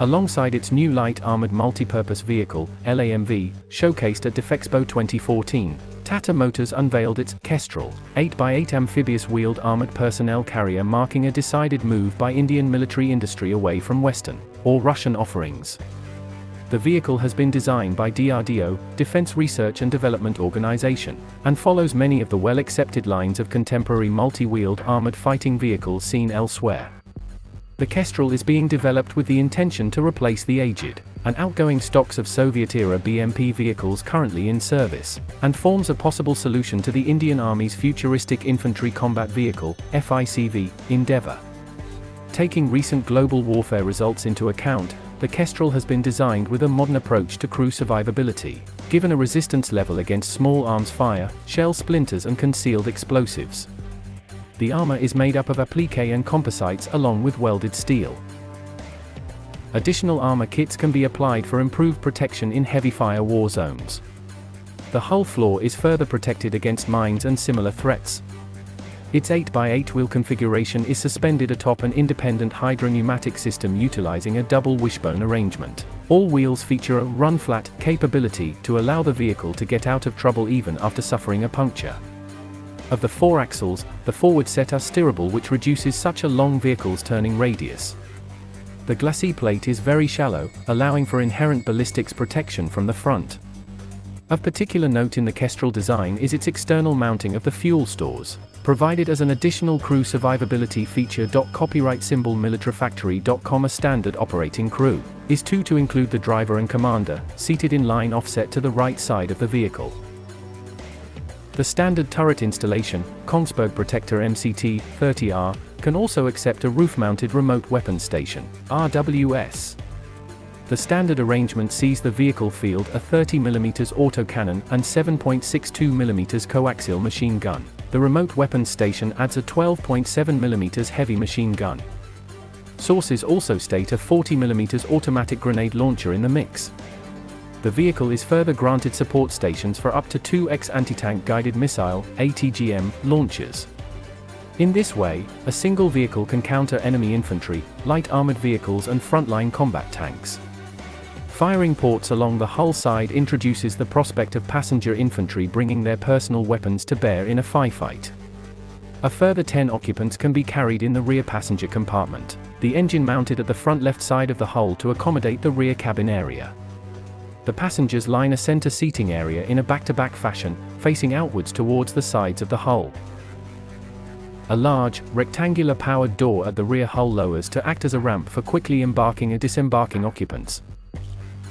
alongside its new Light Armored Multipurpose Vehicle, LAMV, showcased at Defexpo 2014. Tata Motors unveiled its Kestrel 8x8 amphibious wheeled armored personnel carrier marking a decided move by Indian military industry away from Western or Russian offerings. The vehicle has been designed by DRDO, Defense Research and Development Organization, and follows many of the well-accepted lines of contemporary multi-wheeled armored fighting vehicles seen elsewhere. The Kestrel is being developed with the intention to replace the aged and outgoing stocks of Soviet-era BMP vehicles currently in service, and forms a possible solution to the Indian Army's futuristic infantry combat vehicle, FICV, endeavor. Taking recent global warfare results into account, the Kestrel has been designed with a modern approach to crew survivability, given a resistance level against small arms fire, shell splinters and concealed explosives the armor is made up of applique and composites along with welded steel. Additional armor kits can be applied for improved protection in heavy fire war zones. The hull floor is further protected against mines and similar threats. Its 8x8 wheel configuration is suspended atop an independent hydropneumatic system utilizing a double wishbone arrangement. All wheels feature a run-flat capability to allow the vehicle to get out of trouble even after suffering a puncture. Of the four axles, the forward set are steerable which reduces such a long vehicle's turning radius. The glacis plate is very shallow, allowing for inherent ballistics protection from the front. Of particular note in the Kestrel design is its external mounting of the fuel stores, provided as an additional crew survivability feature. Copyright symbol militaryfactory.com A standard operating crew is two to include the driver and commander, seated in line offset to the right side of the vehicle. The standard turret installation, Kongsberg Protector MCT 30R, can also accept a roof-mounted remote weapon station, RWS. The standard arrangement sees the vehicle field a 30mm autocannon and 7.62mm coaxial machine gun. The remote weapon station adds a 12.7mm heavy machine gun. Sources also state a 40mm automatic grenade launcher in the mix the vehicle is further granted support stations for up to two X anti-tank guided missile ATGM launchers. In this way, a single vehicle can counter enemy infantry, light armored vehicles and frontline combat tanks. Firing ports along the hull side introduces the prospect of passenger infantry bringing their personal weapons to bear in a firefight. A further 10 occupants can be carried in the rear passenger compartment, the engine mounted at the front left side of the hull to accommodate the rear cabin area the passengers line a center seating area in a back-to-back -back fashion, facing outwards towards the sides of the hull. A large, rectangular powered door at the rear hull lowers to act as a ramp for quickly embarking and disembarking occupants.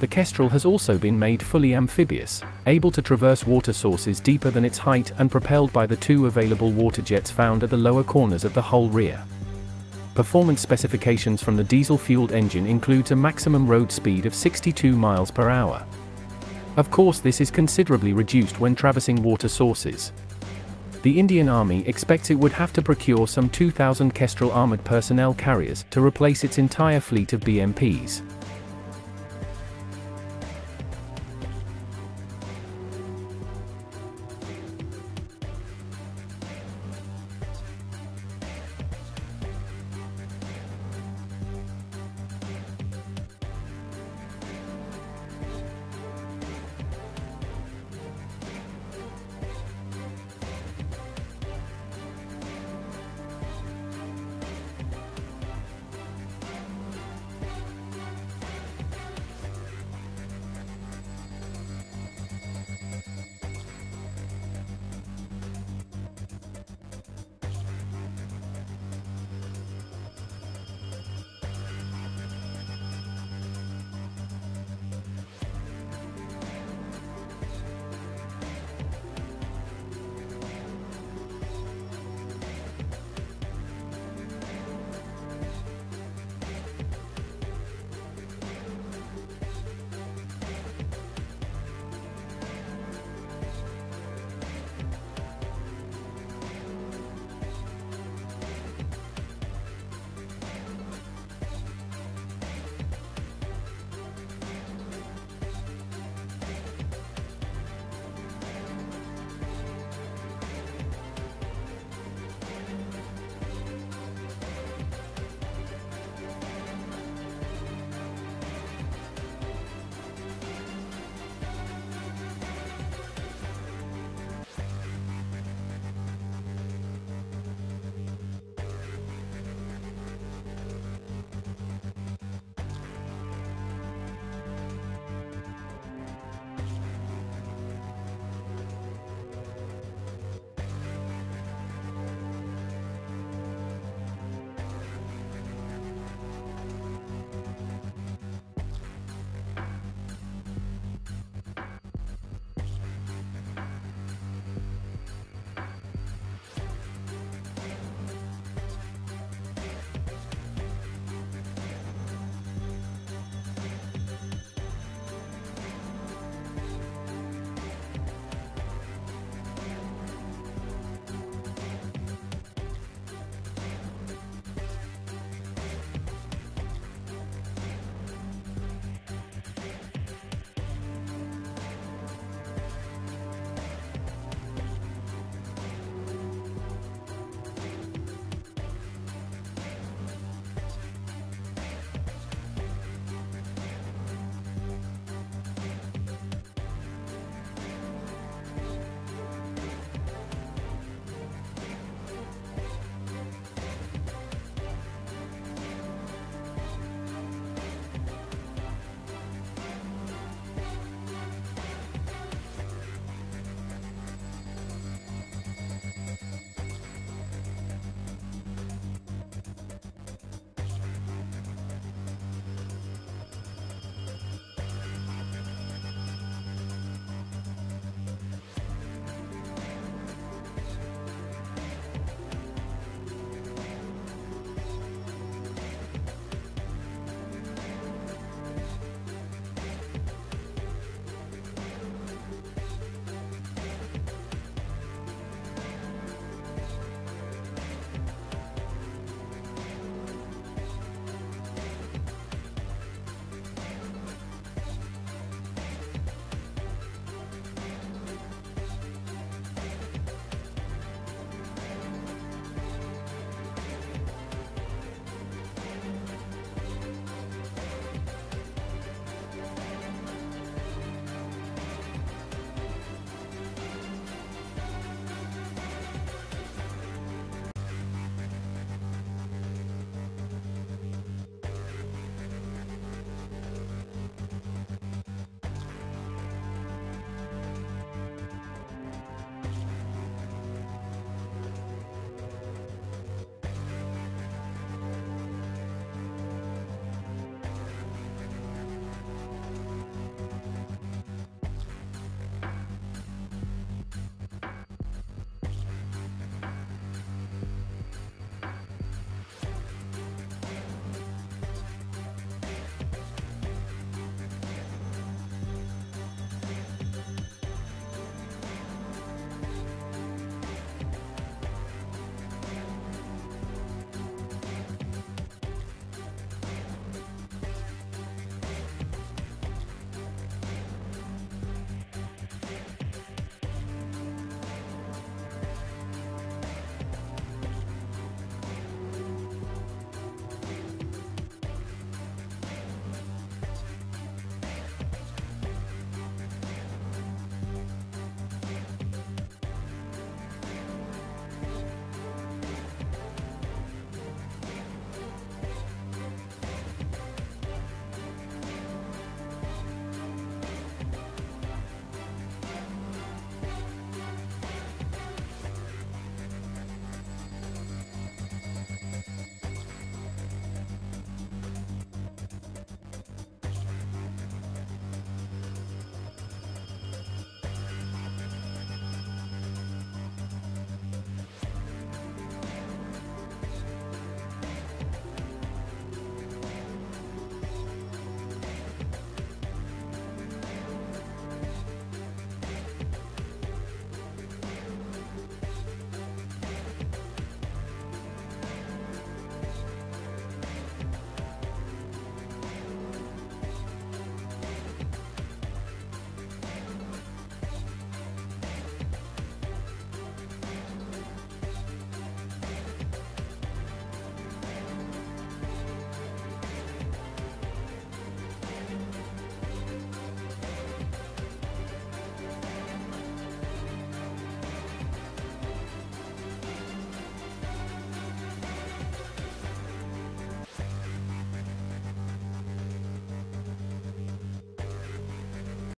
The Kestrel has also been made fully amphibious, able to traverse water sources deeper than its height and propelled by the two available water jets found at the lower corners of the hull rear. Performance specifications from the diesel-fueled engine includes a maximum road speed of 62 miles per hour. Of course this is considerably reduced when traversing water sources. The Indian Army expects it would have to procure some 2,000 Kestrel armored personnel carriers to replace its entire fleet of BMPs.